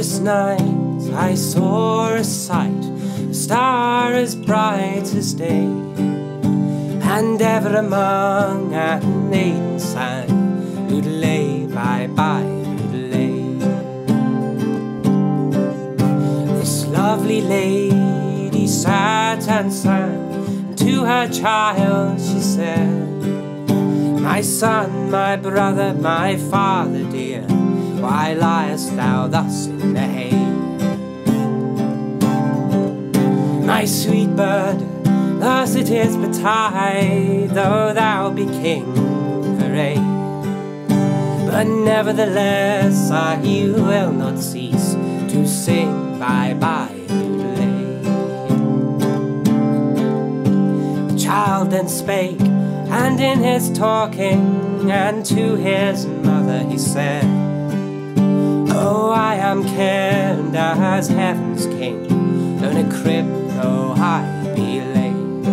Last night I saw a sight, a star as bright as day, and ever among an maiden sang, Lullay, bye bye, lullay. This lovely lady sat and sang, and to her child she said, My son, my brother, my father dear why liest thou thus in the hay? My sweet bird, thus it is betide, though thou be king for aye. But nevertheless I you will not cease to sing bye-bye The child then spake, and in his talking, and to his mother he said, I am cared as heaven's king, in a though I be laid.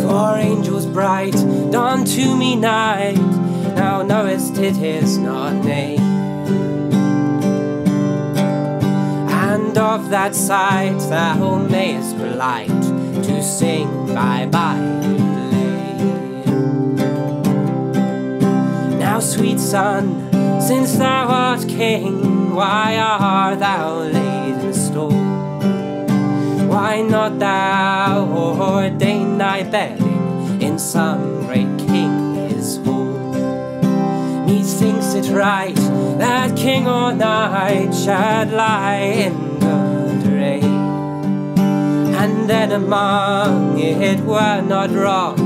For angels bright dawn to me night, now knowest it is not nay. And of that sight thou mayest blight to sing bye-bye. Now, sweet son, since thou art king, why art thou laid in stone? Why not thou ordain thy bedding in some great king his home? Methinks it right that king or knight should lie in the array, and then among it were not wrong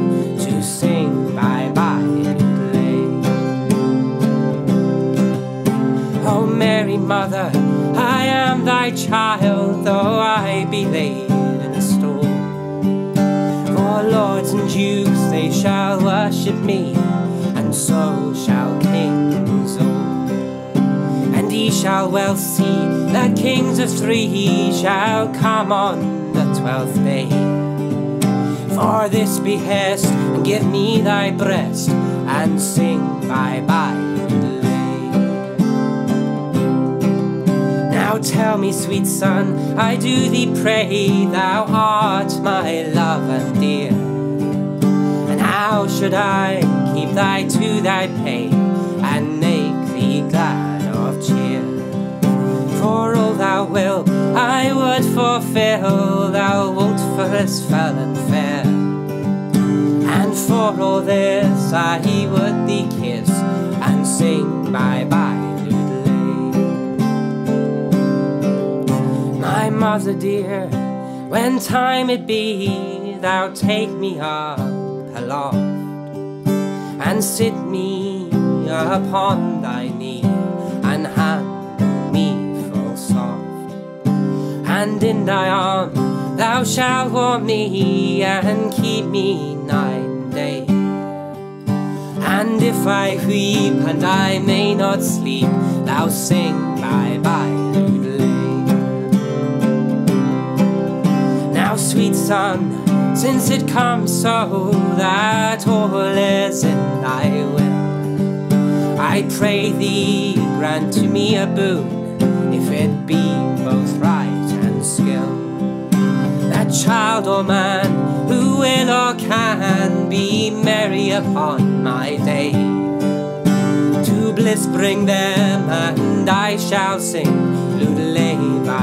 Mother, I am thy child, though I be laid in a stall. For lords and dukes they shall worship me, and so shall kings all. And ye shall well see that kings of three shall come on the twelfth day. For this behest, give me thy breast, and sing bye bye. Tell me, sweet son, I do thee pray, thou art my love and dear. And how should I keep thy to thy pay, and make thee glad of cheer? For all thou wilt, I would fulfill, thou wilt first fell and fair. And for all this, I would thee kiss, and sing bye-bye. mother dear, when time it be, thou take me up aloft, and sit me upon thy knee, and handle me full soft. And in thy arm thou shalt warm me, and keep me night and day. And if I weep and I may not sleep, thou sing bye-bye. sweet son, since it comes so that all is in thy will. I pray thee, grant to me a boon, if it be both right and skill. That child or man who will or can be merry upon my day. To bliss bring them, and I shall sing, bye.